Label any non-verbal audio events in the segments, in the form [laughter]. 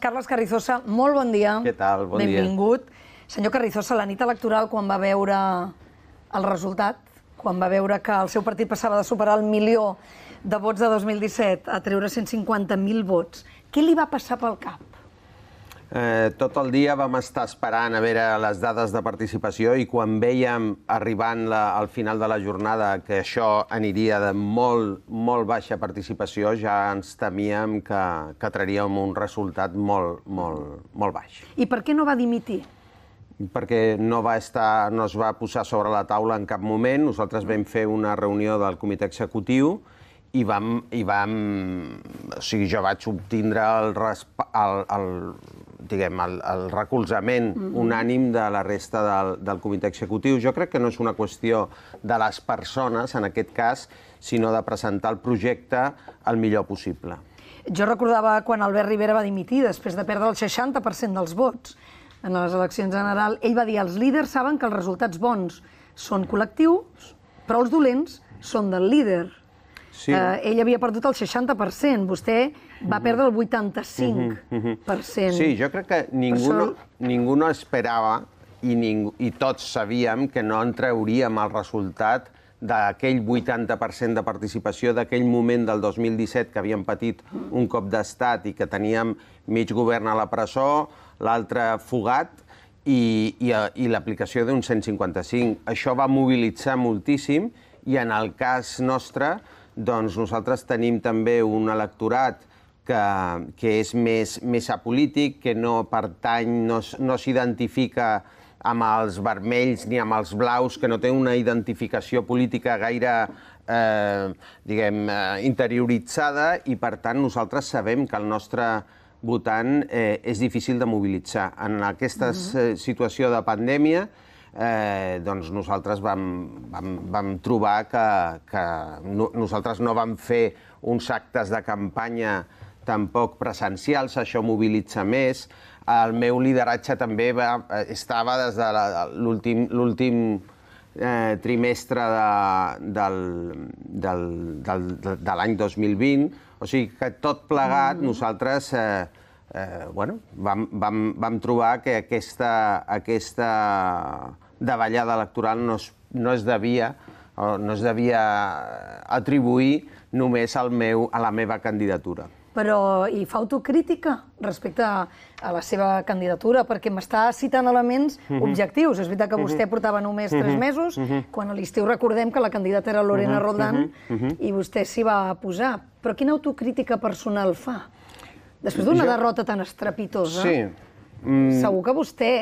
Carles Carrizosa, molt bon dia. Què tal? Bon dia. Benvingut. Senyor Carrizosa, la nit electoral, quan va veure el resultat, quan va veure que el seu partit passava de superar el milió de vots de 2017 a treure 150.000 vots, què li va passar pel cap? Eh, tot el dia vam estar esperant a veure les dades de participació i quan vèiem arribant la, al final de la jornada que això aniria de molt, molt baixa participació, ja ens temíem que, que traríem un resultat molt, molt, molt baix. I per què no va dimitir? perquè no va estar, no es va posar sobre la taula en cap moment. Nosaltres vam fer una reunió del comitè executiu i vam, i vam o sigui, jo vaig obtindre el, el, el, diguem, el, el recolzament mm -hmm. unànim de la resta del, del comitè executiu. Jo crec que no és una qüestió de les persones, en aquest cas, sinó de presentar el projecte el millor possible. Jo recordava quan Albert Rivera va dimitir després de perdre el 60% dels vots en les eleccions generals, ell va dir els líders saben que els resultats bons són col·lectius, però els dolents són del líder. Sí. Uh, ell havia perdut el 60%, vostè va perdre el 85%. Sí, jo crec que ningú, això... no, ningú no esperava i, ningú, i tots sabíem que no en trauríem el resultat d'aquell 80% de participació d'aquell moment del 2017 que havíem patit un cop d'estat i que teníem mig govern a la presó, l'altre fugat, i, i, i l'aplicació d'un 155. Això va mobilitzar moltíssim i en el cas nostre, doncs nosaltres tenim també un electorat que, que és més, més apolític, que no pertany, no, no s'identifica amb els vermells ni amb els blaus, que no té una identificació política gaire eh, diguem, eh, interioritzada i, per tant, nosaltres sabem que el nostre votant eh, és difícil de mobilitzar. En aquesta uh -huh. situació de pandèmia, eh, doncs nosaltres vam, vam, vam trobar que, que no, nosaltres no vam fer uns actes de campanya tampoc presencials, això mobilitza més, el meu lideratge també va, eh, estava des de l'últim eh, trimestre de, del, del, del, de l'any 2020. O sigui que tot plegat mm. nosaltres eh, eh, bueno, vam, vam, vam trobar que aquesta, aquesta davallada electoral no es, no es devia no es devia atribuir només al meu, a la meva candidatura però hi fa autocrítica respecte a, a la seva candidatura, perquè m'està citant elements mhm. -huh. objectius. És veritat que mhm. vostè portava només tres mhm. -huh. mesos, uh -huh. quan a l'estiu recordem que la candidata era Lorena uh -huh. Roldán, uh -huh. i vostè s'hi va posar. Però quina autocrítica personal fa? Després d'una jo... derrota tan estrepitosa, sí. mm. segur que vostè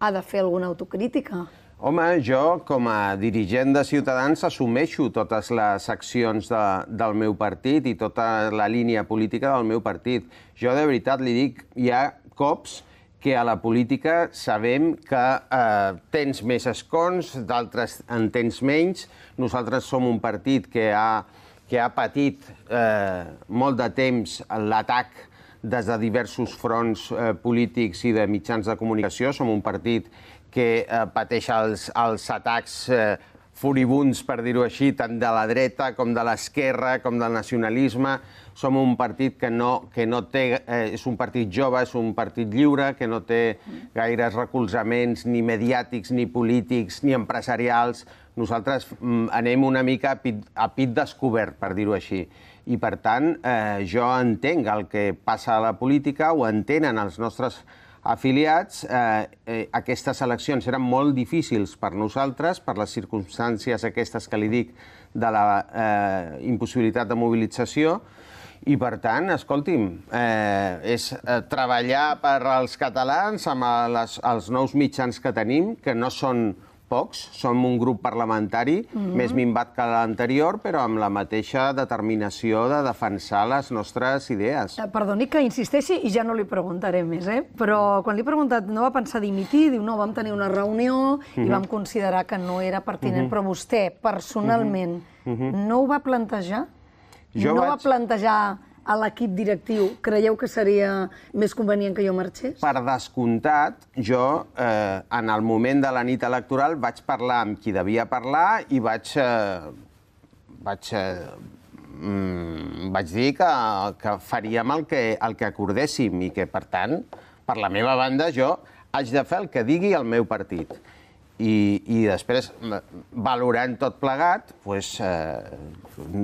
ha de fer alguna autocrítica. Home, jo, com a dirigent de Ciutadans, assumeixo totes les accions de, del meu partit i tota la línia política del meu partit. Jo, de veritat, li dic, hi ha cops que a la política sabem que eh, tens més escons, d'altres en tens menys. Nosaltres som un partit que ha, que ha patit eh, molt de temps l'atac des de diversos fronts eh, polítics i de mitjans de comunicació. Som un partit que eh, pateix els, els atacs eh, furibunds, per dir-ho així, tant de la dreta com de l'esquerra, com del nacionalisme. Som un partit que no, que no té... Eh, és un partit jove, és un partit lliure, que no té gaires recolzaments ni mediàtics, ni polítics, ni empresarials. Nosaltres mm, anem una mica a pit, a pit descobert, per dir-ho així. I, per tant, eh, jo entenc el que passa a la política, ho entenen els nostres afiliats, eh, eh, aquestes eleccions eren molt difícils per nosaltres, per les circumstàncies aquestes que li dic de la eh, impossibilitat de mobilització, i, per tant, escolti'm, eh, és eh, treballar per als catalans amb les, els nous mitjans que tenim, que no són pocs, som un grup parlamentari mm -hmm. més minvat que l'anterior, però amb la mateixa determinació de defensar les nostres idees. Eh, perdoni que insisteixi i ja no li preguntaré més, eh? però quan li he preguntat no va pensar dimitir, diu no, vam tenir una reunió mm -hmm. i mhm. vam considerar que no era pertinent, mm -hmm. però vostè, personalment, mm -hmm. no ho va plantejar? Jo no vaig... va plantejar a l'equip directiu, creieu que seria més convenient que jo marxés? Per descomptat, jo, eh, en el moment de la nit electoral, vaig parlar amb qui devia parlar i vaig, eh, vaig eh, mm, vaig dir que, que faríem el que, el que acordéssim i que, per tant, per la meva banda, jo haig de fer el que digui el meu partit. I, i després, valorant tot plegat, pues, eh,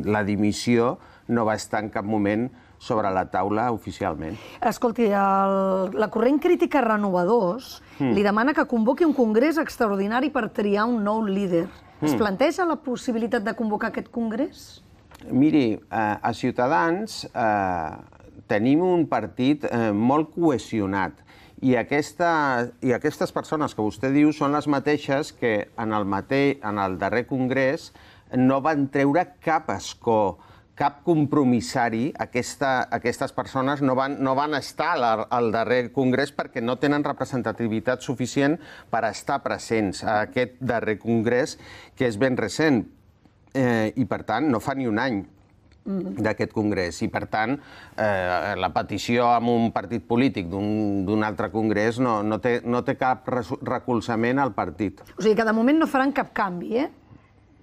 la dimissió no va estar en cap moment sobre la taula oficialment. Escolti, el, la corrent crítica Renovadors mm. li demana que convoqui un congrés extraordinari per triar un nou líder. Mm. Es planteja la possibilitat de convocar aquest congrés? Miri, eh, a Ciutadans eh, tenim un partit eh, molt cohesionat i, aquesta, i aquestes persones que vostè diu són les mateixes que en el, mate, en el darrer congrés no van treure cap escó cap compromissari, aquesta, aquestes persones no van, no van estar al, al darrer congrés perquè no tenen representativitat suficient per estar presents a aquest darrer congrés, que és ben recent. Eh, I, per tant, no fa ni un any d'aquest congrés. I, per tant, eh, la petició amb un partit polític d'un altre congrés no, no, té, no té cap recolzament al partit. O sigui que de moment no faran cap canvi, eh?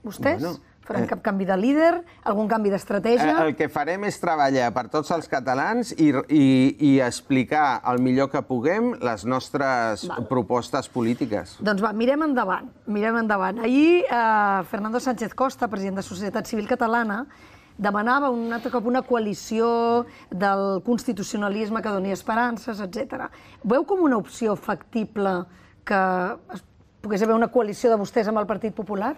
Vostès? Bueno, Faran eh. cap canvi de líder, algun canvi d'estratègia? Eh, el que farem és treballar per tots els catalans i, i, i explicar el millor que puguem les nostres Val. propostes polítiques. Doncs va, mirem endavant. Mirem endavant. Ahir, eh, Fernando Sánchez Costa, president de Societat Civil Catalana, demanava un altre cop una coalició del constitucionalisme que doni esperances, etc. Veu com una opció factible que pogués haver una coalició de vostès amb el Partit Popular?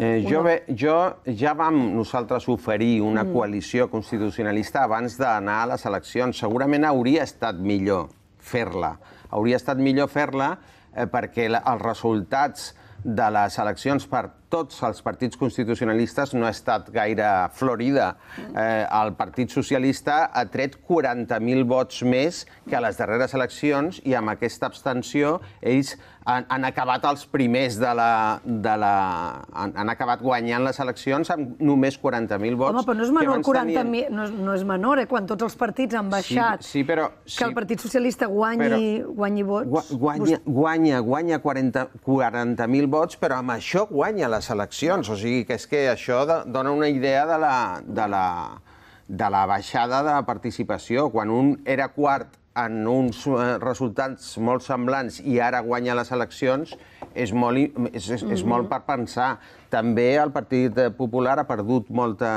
Eh, jo, bé, jo ja vam nosaltres oferir una mm. coalició constitucionalista abans d'anar a les eleccions. Segurament hauria estat millor fer-la. Hauria estat millor fer-la eh, perquè la, els resultats de les eleccions per tots els partits constitucionalistes no ha estat gaire florida. Eh, el Partit Socialista ha tret 40.000 vots més que a les darreres eleccions i amb aquesta abstenció ells han, han acabat els primers de la... De la han, han acabat guanyant les eleccions amb només 40.000 vots. Home, però no és menor 40 tenien... no, és, no és menor, eh? Quan tots els partits han baixat sí, sí, però, sí, que el Partit Socialista guanyi, però, guanyi vots. Guanya, guanya, guanya 40.000 40 vots, però amb això guanya les eleccions. O sigui, que és que això dona una idea de la, de la, de la baixada de participació. Quan un era quart en uns eh, resultats molt semblants i ara guanya les eleccions, és molt, és, és, és molt per pensar. També el Partit Popular ha perdut molta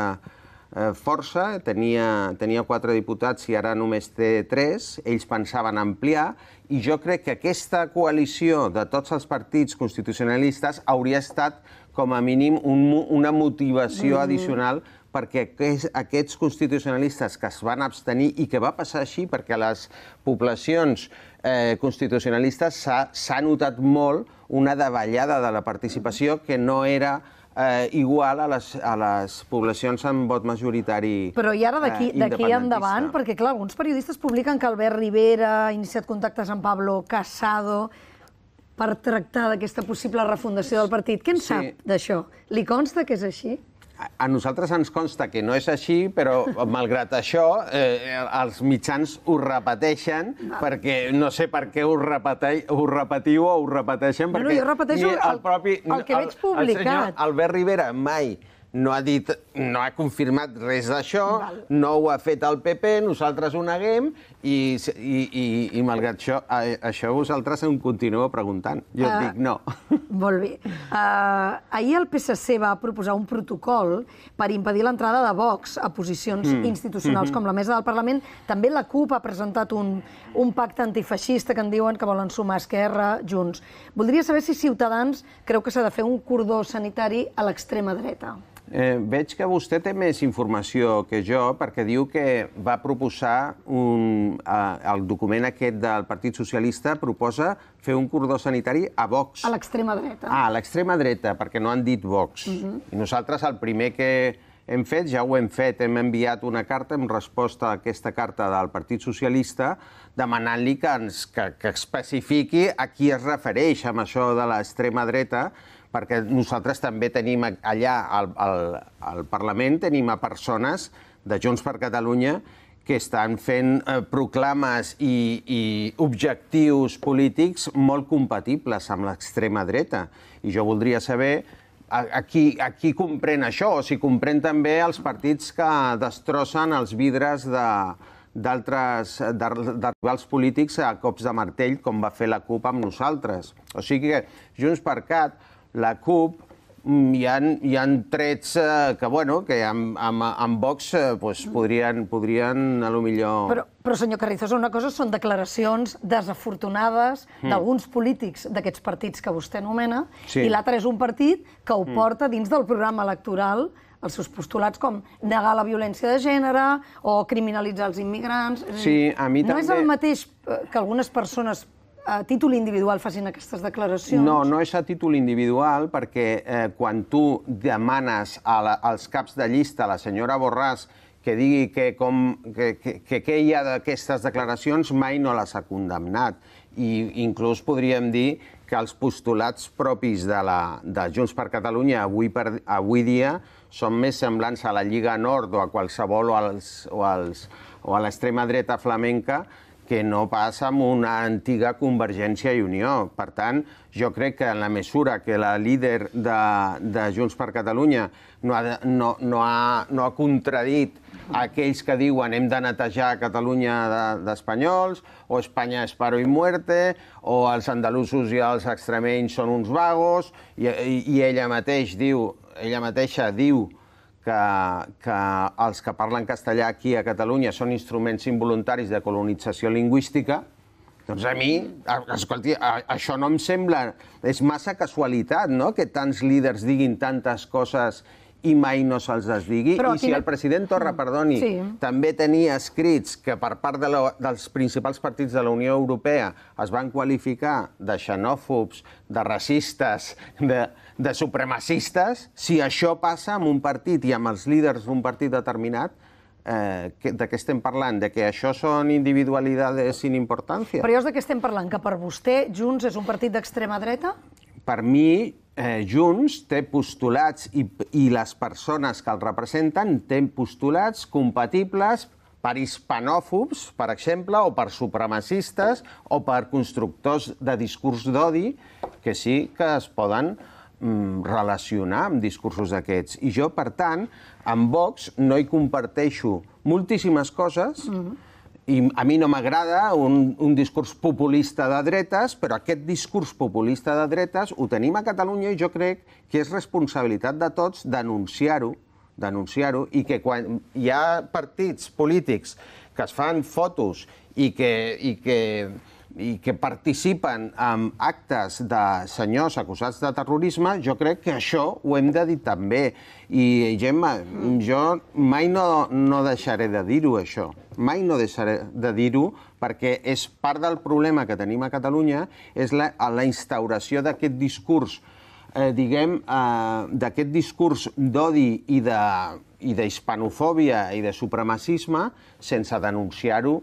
eh, força, tenia, tenia quatre diputats i ara només té tres, ells pensaven ampliar, i jo crec que aquesta coalició de tots els partits constitucionalistes hauria estat com a mínim un, una motivació addicional perquè aquests constitucionalistes que es van abstenir i que va passar així perquè les poblacions eh, constitucionalistes s'ha notat molt una davallada de la participació que no era eh, igual a les, a les poblacions amb vot majoritari Però i ara d'aquí eh, endavant, perquè clar, alguns periodistes publiquen que Albert Rivera ha iniciat contactes amb Pablo Casado per tractar d'aquesta possible refundació del partit. Què en sí. sap d'això? Li consta que és així? A nosaltres ens consta que no és així, però [laughs] malgrat això, eh, els mitjans ho repeteixen, perquè no sé per què ho, ho repetiu o ho repeteixen, perquè jo repeteixo el, el, propi, el que veig publicat. El senyor Albert Rivera mai no ha dit, no ha confirmat res d'això, no ho ha fet el PP, nosaltres ho neguem i, i, i, i malgrat això, a, això vosaltres em continueu preguntant. Jo uh, dic no. [laughs] Molt bé. Uh, ahir el PSC va proposar un protocol per impedir l'entrada de Vox a posicions mm. institucionals mm -hmm. com la mesa del Parlament. També la CUP ha presentat un, un pacte antifeixista que en diuen que volen sumar Esquerra, Junts. Voldria saber si Ciutadans creu que s'ha de fer un cordó sanitari a l'extrema dreta. Eh, veig que vostè té més informació que jo, perquè diu que va proposar un, eh, el document aquest del Partit Socialista proposa fer un cordó sanitari a Vox. A l'extrema dreta. Ah, a l'extrema dreta, perquè no han dit Vox. Uh mhm. -huh. I nosaltres el primer que hem fet, ja ho hem fet, hem enviat una carta en resposta a aquesta carta del Partit Socialista demanant-li que, ens, que, que especifiqui a qui es refereix amb això de l'extrema dreta, perquè nosaltres també tenim allà al, al, al Parlament tenim a persones de Junts per Catalunya que estan fent eh, proclames i, i objectius polítics molt compatibles amb l'extrema dreta. I jo voldria saber aquí, aquí comprèn això, o si comprèn també els partits que destrossen els vidres de, d'altres de rivals polítics a cops de martell, com va fer la CUP amb nosaltres. O sigui que Junts per Cat, la CUP, mm, hi ha, hi ha trets eh, que, bueno, que amb, amb, amb Vox eh, pues, podrien, podrien, a lo millor... Però, però, senyor Carrizosa, una cosa són declaracions desafortunades mm. d'alguns polítics d'aquests partits que vostè anomena, sí. i l'altre és un partit que ho mm. porta dins del programa electoral els seus postulats com negar la violència de gènere o criminalitzar els immigrants. Sí, a mi no també... és el mateix eh, que algunes persones a títol individual facin aquestes declaracions? No, no és a títol individual, perquè eh, quan tu demanes a la, als caps de llista, a la senyora Borràs, que digui que, com, que, que, que què hi ha d'aquestes declaracions, mai no les ha condemnat. I inclús podríem dir que els postulats propis de, la, de Junts per Catalunya avui, per, avui dia són més semblants a la Lliga Nord o a qualsevol o, als, o, als, o a l'extrema dreta flamenca que no passa amb una antiga Convergència i Unió. Per tant, jo crec que en la mesura que la líder de, de Junts per Catalunya no ha, no, no ha, no ha contradit aquells que diuen hem de netejar Catalunya d'espanyols, de, o Espanya és paro i muerte, o els andalusos i els extremenys són uns vagos, i, i, i ella mateix diu ella mateixa diu que, que els que parlen castellà aquí a Catalunya són instruments involuntaris de colonització lingüística, doncs a mi, escolti, això no em sembla... És massa casualitat, no?, que tants líders diguin tantes coses i mai no se'ls es digui. Però I si el president Torra, mm. perdoni, sí. també tenia escrits que per part de la, dels principals partits de la Unió Europea es van qualificar de xenòfobs, de racistes, de, de supremacistes, si això passa amb un partit i amb els líders d'un partit determinat, eh, de què estem parlant? De que això són individualitats sin importància? Però llavors de què estem parlant? Que per vostè Junts és un partit d'extrema dreta? Per mi, eh, Junts té postulats i, i les persones que el representen tenen postulats compatibles per hispanòfobs, per exemple, o per supremacistes, o per constructors de discurs d'odi, que sí que es poden mm, relacionar amb discursos d'aquests. I jo, per tant, amb Vox no hi comparteixo moltíssimes coses, mm -hmm. I a mi no m'agrada un, un discurs populista de dretes, però aquest discurs populista de dretes ho tenim a Catalunya i jo crec que és responsabilitat de tots denunciar-ho, denunciar-ho, i que quan hi ha partits polítics que es fan fotos i que, i que i que participen en actes de senyors acusats de terrorisme, jo crec que això ho hem de dir també. I, Gemma, jo mai no, no deixaré de dir-ho, això. Mai no deixaré de dir-ho, perquè és part del problema que tenim a Catalunya, és la, la instauració d'aquest discurs, eh, diguem, eh, d'aquest discurs d'odi i de i d'hispanofòbia i de supremacisme sense denunciar-ho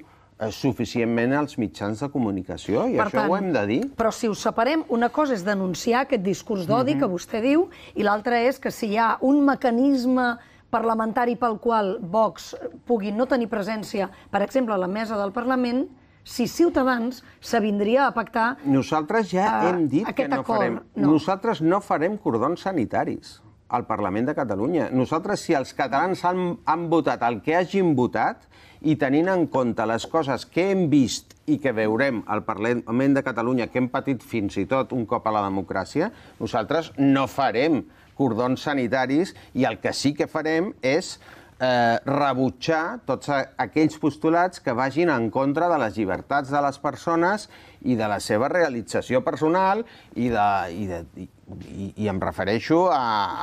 suficientment als mitjans de comunicació, i per això tant, ho hem de dir. Però si ho separem, una cosa és denunciar aquest discurs d'odi mm -hmm. que vostè diu, i l'altra és que si hi ha un mecanisme parlamentari pel qual Vox pugui no tenir presència, per exemple, a la mesa del Parlament, si Ciutadans s'avindria a pactar... Nosaltres ja uh, hem dit que no acord. farem... No. Nosaltres no farem cordons sanitaris al Parlament de Catalunya. Nosaltres, si els catalans han, han votat el que hagin votat, i tenint en compte les coses que hem vist i que veurem al Parlament de Catalunya, que hem patit fins i tot un cop a la democràcia, nosaltres no farem cordons sanitaris i el que sí que farem és eh, rebutjar tots aquells postulats que vagin en contra de les llibertats de les persones i de la seva realització personal i, de, i, de, i, i em refereixo a,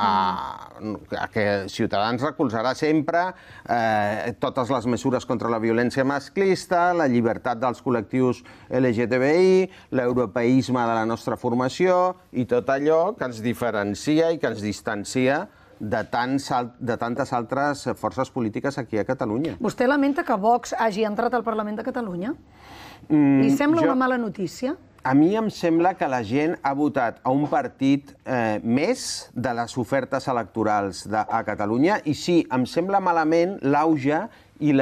a, a que Ciutadans recolzarà sempre eh, totes les mesures contra la violència masclista, la llibertat dels col·lectius LGTBI, l'europeisme de la nostra formació i tot allò que ens diferencia i que ens distancia de, tants, de tantes altres forces polítiques aquí a Catalunya. Vostè lamenta que Vox hagi entrat al Parlament de Catalunya? Mm, Li sembla jo... una mala notícia? a mi em sembla que la gent ha votat a un partit eh, més de les ofertes electorals de, a Catalunya i sí, em sembla malament l'auge i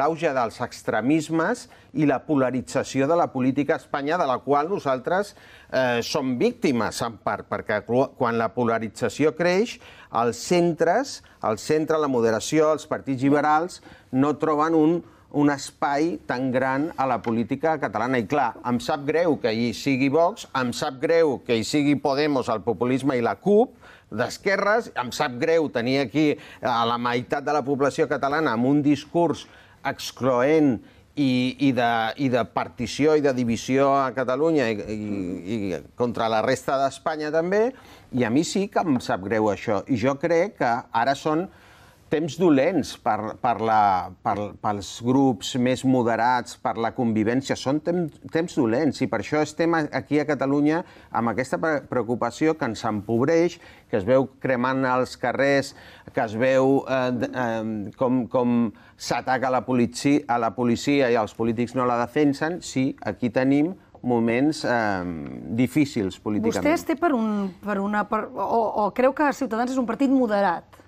l'auge dels extremismes i la polarització de la política a Espanya, de la qual nosaltres eh, som víctimes, en part, perquè quan la polarització creix, els centres, el centre, la moderació, els partits liberals, no troben un, un espai tan gran a la política catalana. I clar, em sap greu que hi sigui Vox, em sap greu que hi sigui Podemos, el populisme i la CUP, d'esquerres, em sap greu tenir aquí a la meitat de la població catalana amb un discurs excloent i, i, de, i de partició i de divisió a Catalunya i, i, i contra la resta d'Espanya també, i a mi sí que em sap greu això. I jo crec que ara són temps dolents per, per la, per, pels grups més moderats, per la convivència. Són temps, temps dolents i per això estem aquí a Catalunya amb aquesta preocupació que ens empobreix, que es veu cremant als carrers, que es veu eh, eh, com, com s'ataca la policia, a la policia i els polítics no la defensen. Sí, aquí tenim moments eh, difícils políticament. Vostè es té per, un, per una... Per, o, o creu que Ciutadans és un partit moderat?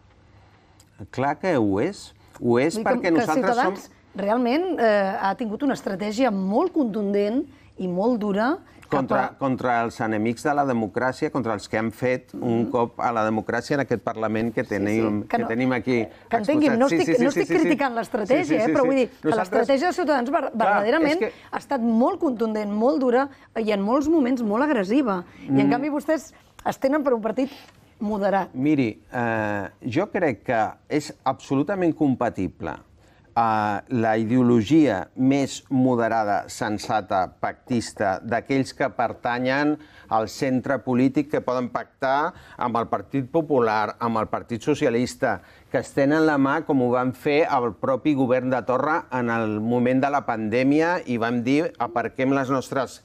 Clar que ho és. Ho és Vull perquè que, nosaltres que Ciutadans som... realment eh, ha tingut una estratègia molt contundent i molt dura contra, a... contra els enemics de la democràcia, contra els que han fet un mm. cop a la democràcia en aquest Parlament que tenim, sí, sí. Que, no, que tenim aquí. Que entenguin, no estic, sí, sí, sí, no estic sí, sí, criticant l'estratègia, sí, sí, sí, eh, però vull dir que Nosaltres... l'estratègia de Ciutadans verdaderament Clar, que... ha estat molt contundent, molt dura i en molts moments molt agressiva. Mm. I en mm. canvi vostès es tenen per un partit moderat? Miri, eh, jo crec que és absolutament compatible eh, la ideologia més moderada, sensata, pactista, d'aquells que pertanyen al centre polític que poden pactar amb el Partit Popular, amb el Partit Socialista, que es tenen la mà com ho van fer el propi govern de Torra en el moment de la pandèmia i vam dir aparquem les nostres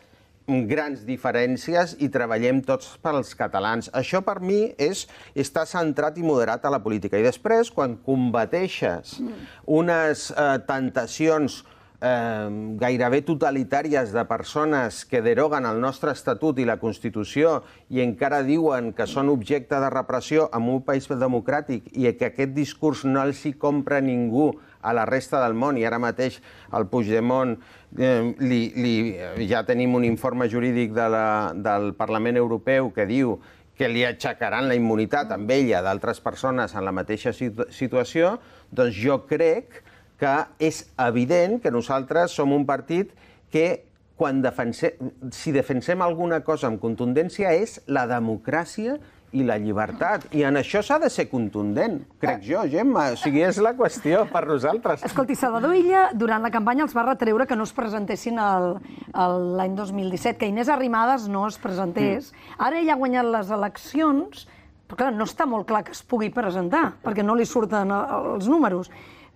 grans diferències i treballem tots pels catalans. Això per mi és estar centrat i moderat a la política. I després, quan combateixes unes eh, tentacions eh, gairebé totalitàries de persones que deroguen el nostre estatut i la Constitució i encara diuen que són objecte de repressió en un país democràtic i que aquest discurs no els hi compra ningú a la resta del món i ara mateix el Puigdemont eh, li, li, ja tenim un informe jurídic de la, del Parlament Europeu que diu que li aixecaran la immunitat amb ella d'altres persones en la mateixa situ situació, doncs jo crec que és evident que nosaltres som un partit que quan defensem, si defensem alguna cosa amb contundència és la democràcia i la llibertat. I en això s'ha de ser contundent, crec jo, Gemma. O sigui, és la qüestió per nosaltres. Escolti, Salvador Illa, durant la campanya els va retreure que no es presentessin l'any 2017, que Inés Arrimadas no es presentés. Mm. Ara ella ha guanyat les eleccions, però clar, no està molt clar que es pugui presentar, perquè no li surten els números.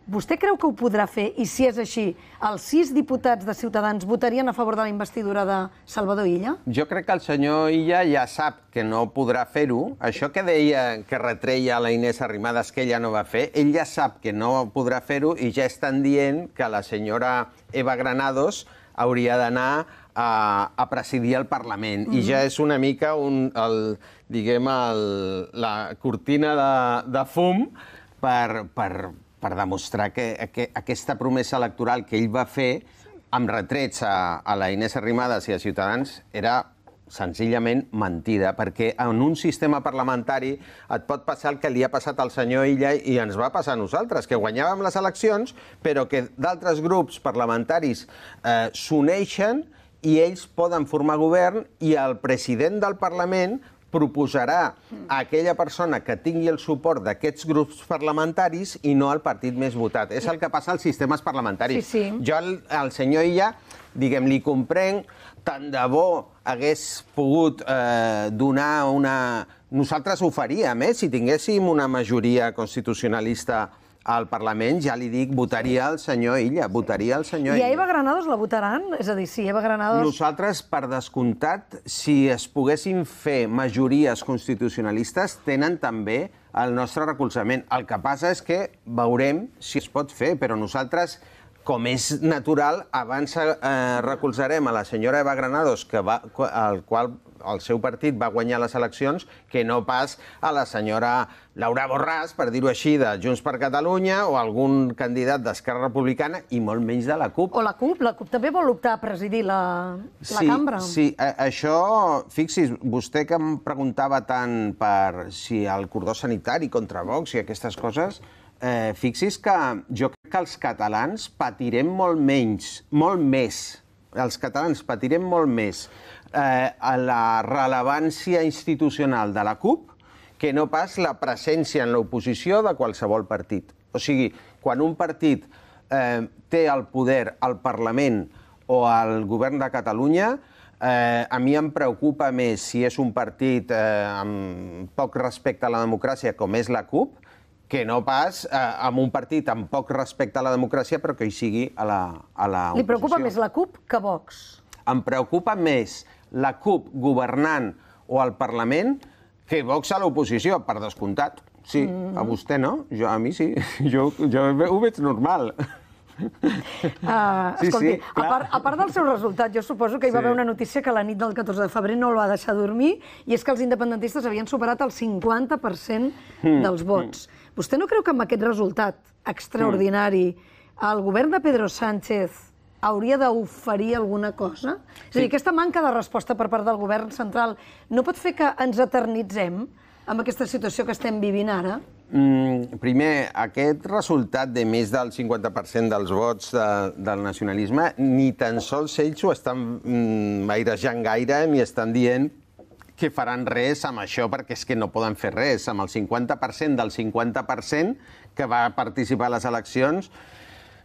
Vostè creu que ho podrà fer? I si és així, els sis diputats de Ciutadans votarien a favor de la investidura de Salvador Illa? Jo crec que el senyor Illa ja sap que no podrà fer-ho. Això que deia, que retreia a la Inés Arrimadas que ella no va fer, ell ja sap que no podrà fer-ho i ja estan dient que la senyora Eva Granados hauria d'anar a, a presidir el Parlament. Mm -hmm. I ja és una mica un, el, diguem, el, la cortina de, de fum per, per, per demostrar que, que aquesta promesa electoral que ell va fer amb retrets a, a la Inés Arrimadas i a Ciutadans era senzillament mentida, perquè en un sistema parlamentari et pot passar el que li ha passat al senyor Illa i ens va passar a nosaltres, que guanyàvem les eleccions, però que d'altres grups parlamentaris eh, s'uneixen i ells poden formar govern i el president del Parlament proposarà a aquella persona que tingui el suport d'aquests grups parlamentaris i no al partit més votat. És el que passa als sistemes parlamentaris. Sí, sí. Jo, al, al senyor Illa, diguem, li comprenc, tant de bo hagués pogut eh, donar una... Nosaltres ho faríem, eh, si tinguéssim una majoria constitucionalista al Parlament, ja li dic, votaria el senyor Illa, votaria el senyor I a Eva Granados la votaran? És a dir, si Eva Granados... Nosaltres, per descomptat, si es poguessin fer majories constitucionalistes, tenen també el nostre recolzament. El que passa és que veurem si es pot fer, però nosaltres com és natural, abans eh, recolzarem a la senyora Eva Granados, que va, al qual el seu partit va guanyar les eleccions, que no pas a la senyora Laura Borràs, per dir-ho així, de Junts per Catalunya, o algun candidat d'Esquerra Republicana, i molt menys de la CUP. O la CUP. La CUP també vol optar a presidir la, la sí, cambra. Sí, a, això, fixis, vostè que em preguntava tant per si el cordó sanitari contra Vox i aquestes coses, eh, fixis que jo crec que els catalans patirem molt menys, molt més, els catalans patirem molt més eh, a la rellevància institucional de la CUP que no pas la presència en l'oposició de qualsevol partit. O sigui, quan un partit eh, té el poder al Parlament o al govern de Catalunya, eh, a mi em preocupa més si és un partit eh, amb poc respecte a la democràcia com és la CUP, que no pas eh, amb un partit amb poc respecte a la democràcia però que hi sigui a la, a la Li preocupa més la CUP que Vox? Em preocupa més la CUP governant o al Parlament que Vox a l'oposició, per descomptat. Sí, mm. a vostè no? Jo, a mi sí. [laughs] Jo, jo ho veig normal. Uh, [laughs] sí, escolti, sí, a, part, a part del seu resultat, jo suposo que hi va sí. haver una notícia que la nit del 14 de febrer no el va deixar dormir, i és que els independentistes havien superat el 50% mm. dels vots. Mm. Vostè no creu que amb aquest resultat extraordinari el govern de Pedro Sánchez hauria d'oferir alguna cosa? És a dir, aquesta manca de resposta per part del govern central no pot fer que ens eternitzem amb aquesta situació que estem vivint ara? Mm, primer, aquest resultat de més del 50% dels vots de, del nacionalisme, ni tan sols ells ho estan mm, airejant gaire ni estan dient que faran res amb això perquè és que no poden fer res. Amb el 50% del 50% que va participar a les eleccions,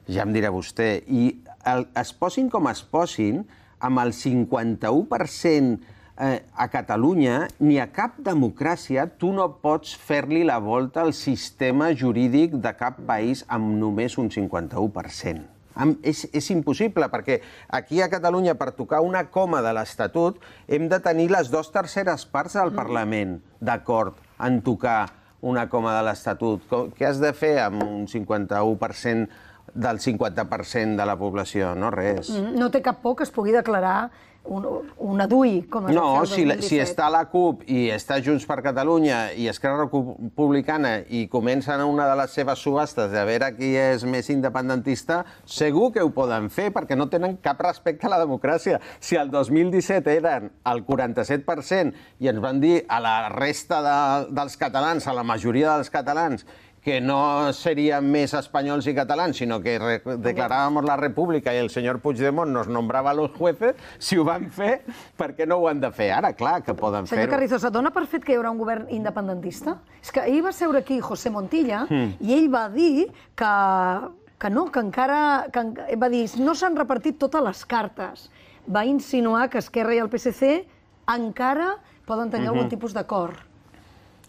ja em dirà vostè. I el, es posin com es posin, amb el 51% eh, a Catalunya, ni a cap democràcia tu no pots fer-li la volta al sistema jurídic de cap país amb només un 51%. Am, és, és impossible, perquè aquí a Catalunya, per tocar una coma de l'Estatut, hem de tenir les dues terceres parts del mm. Parlament d'acord en tocar una coma de l'Estatut. Què has de fer amb un 51% del 50% de la població, no res. Mm, no té cap por que es pugui declarar un, un adui, com es no, va fer el 2017. si, si està la CUP i està Junts per Catalunya i Esquerra Republicana i comencen una de les seves subhastes de veure qui és més independentista, segur que ho poden fer perquè no tenen cap respecte a la democràcia. Si el 2017 eren el 47% i ens van dir a la resta de, dels catalans, a la majoria dels catalans, que no serían més espanyols i catalans, sinó que declarábamos la república i el senyor Puigdemont nos nombrava los jueces, si ho van fer, per què no ho han de fer ara? Clar que poden fer-ho. Senyor Carrizosa, dona per fet que hi haurà un govern independentista? És que ahir va seure aquí José Montilla mm. i ell va dir que, que no, que encara... Que, va dir, no s'han repartit totes les cartes. Va insinuar que Esquerra i el PSC encara poden tenir mm -hmm. algun tipus d'acord.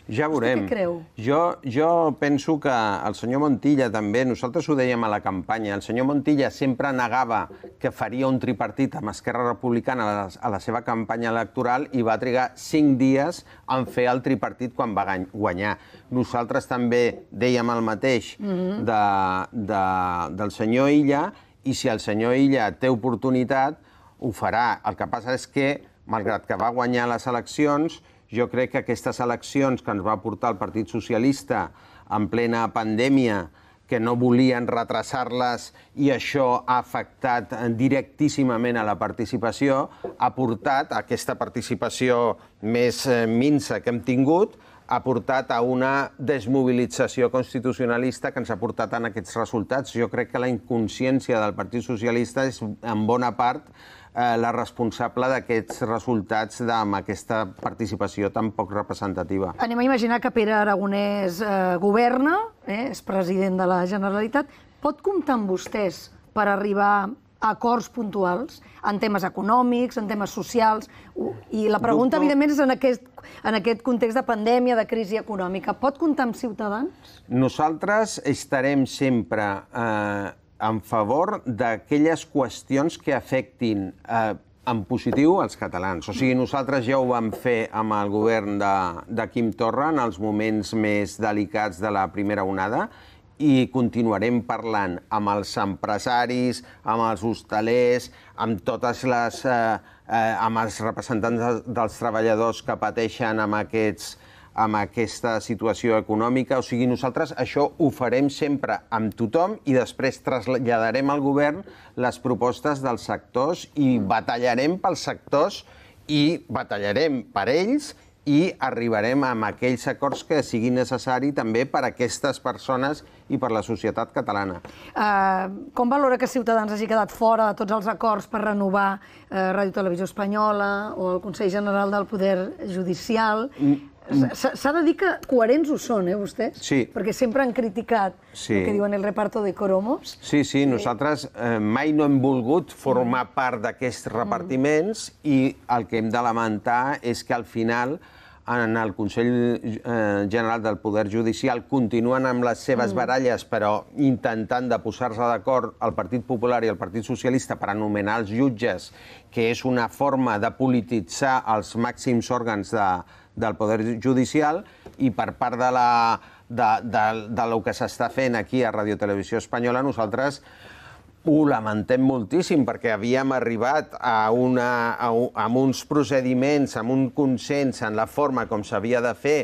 Ja veurem. Vostè què creu? Jo, jo penso que el senyor Montilla també, nosaltres ho dèiem a la campanya, el senyor Montilla sempre negava que faria un tripartit amb Esquerra Republicana a la, a la seva campanya electoral i va trigar cinc dies en fer el tripartit quan va guanyar. Nosaltres també dèiem el mateix mm -hmm. de, de, del senyor Illa i si el senyor Illa té oportunitat, ho farà. El que passa és que, malgrat que va guanyar les eleccions, jo crec que aquestes eleccions que ens va portar el Partit Socialista en plena pandèmia, que no volien retrasar-les i això ha afectat directíssimament a la participació, ha portat aquesta participació més eh, minsa que hem tingut, ha portat a una desmobilització constitucionalista que ens ha portat en aquests resultats. Jo crec que la inconsciència del Partit Socialista és en bona part la responsable d'aquests resultats amb aquesta participació tan poc representativa. Anem a imaginar que Pere Aragonès eh, governa, eh, és president de la Generalitat. Pot comptar amb vostès per arribar a acords puntuals en temes econòmics, en temes socials, i la pregunta, Doctor... evidentment, és en aquest, en aquest context de pandèmia, de crisi econòmica. Pot comptar amb Ciutadans? Nosaltres estarem sempre eh, en favor d'aquelles qüestions que afectin eh, en positiu als catalans. O sigui, nosaltres ja ho vam fer amb el govern de, de Quim Torra en els moments més delicats de la primera onada i continuarem parlant amb els empresaris, amb els hostalers, amb totes les... Eh, eh, amb els representants dels treballadors que pateixen amb aquests amb aquesta situació econòmica. O sigui, nosaltres això ho farem sempre amb tothom i després traslladarem al govern les propostes dels sectors i batallarem pels sectors i batallarem per ells i arribarem a aquells acords que sigui necessari també per a aquestes persones i per la societat catalana. Uh, com valora que Ciutadans hagi quedat fora de tots els acords per renovar uh, Ràdio Televisió Espanyola o el Consell General del Poder Judicial? Mm. S'ha de dir que coherents ho són, eh, vostès? Sí. Perquè sempre han criticat sí. el que diuen el reparto de cromos. Sí, sí, nosaltres eh, mai no hem volgut formar part d'aquests repartiments mm. i el que hem de lamentar és que al final en el Consell eh, General del Poder Judicial continuen amb les seves mm. baralles, però intentant de posar-se d'acord el Partit Popular i el Partit Socialista per anomenar els jutges, que és una forma de polititzar els màxims òrgans de, del Poder Judicial, i per part de, la, de, de, de lo que s'està fent aquí a Radio Televisió Espanyola, nosaltres ho lamentem moltíssim perquè havíem arribat a, una, a, a uns procediments, amb un consens en la forma com s'havia de fer,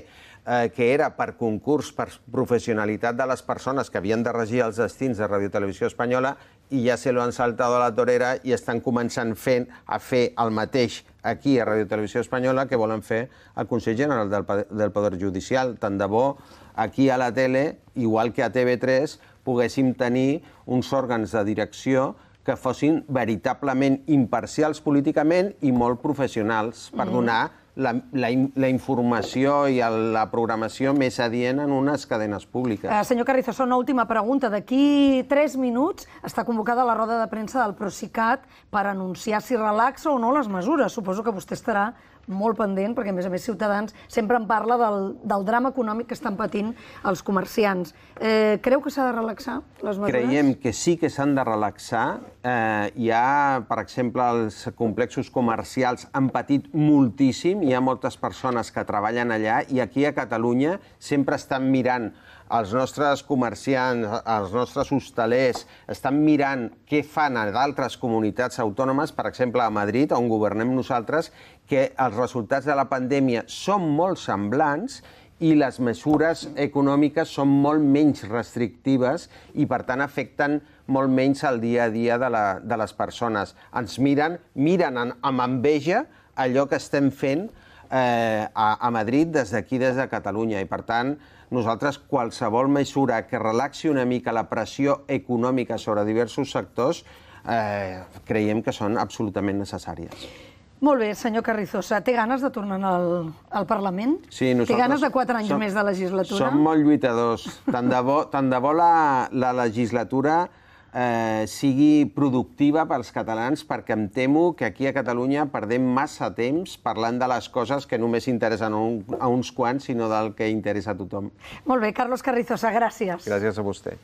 eh, que era per concurs, per professionalitat de les persones que havien de regir els destins de Radio Televisió Espanyola i ja se lo han saltat a la torera i estan començant fent, a fer el mateix aquí a Radio Televisió Espanyola que volen fer al Consell General del, del Poder Judicial. Tant de bo aquí a la tele, igual que a TV3, poguéssim tenir uns òrgans de direcció que fossin veritablement imparcials políticament i molt professionals per mm. donar la, la, la informació i la programació més adient en unes cadenes públiques. Uh, senyor Carrizosa, una última pregunta. D'aquí tres minuts està convocada la roda de premsa del Procicat per anunciar si relaxa o no les mesures. Suposo que vostè estarà molt pendent, perquè a més a més Ciutadans sempre en parla del, del drama econòmic que estan patint els comerciants. Eh, creu que s'ha de relaxar les mesures? Creiem que sí que s'han de relaxar. Eh, hi ha, per exemple, els complexos comercials han patit moltíssim, hi ha moltes persones que treballen allà i aquí a Catalunya sempre estan mirant els nostres comerciants, els nostres hostalers, estan mirant què fan a d'altres comunitats autònomes, per exemple a Madrid, on governem nosaltres, que els resultats de la pandèmia són molt semblants i les mesures econòmiques són molt menys restrictives i, per tant, afecten molt menys el dia a dia de, la, de les persones. Ens miren, miren amb enveja allò que estem fent eh, a, a Madrid des d'aquí, des de Catalunya. I, per tant, nosaltres qualsevol mesura que relaxi una mica la pressió econòmica sobre diversos sectors eh, creiem que són absolutament necessàries. Molt bé, senyor Carrizosa. Té ganes de tornar al, al Parlament? Sí, nosaltres... Té ganes de quatre anys som, més de legislatura? Som molt lluitadors. Tant de bo, tant de bo la, la legislatura eh, sigui productiva pels catalans, perquè em temo que aquí a Catalunya perdem massa temps parlant de les coses que només interessen a, un, a uns quants, sinó del que interessa a tothom. Molt bé, Carlos Carrizosa, gràcies. Gràcies a vostè.